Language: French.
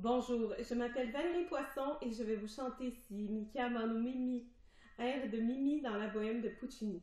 Bonjour, je m'appelle Valérie Poisson et je vais vous chanter si Mi chiamano Mimi, air de Mimi dans la bohème de Puccini.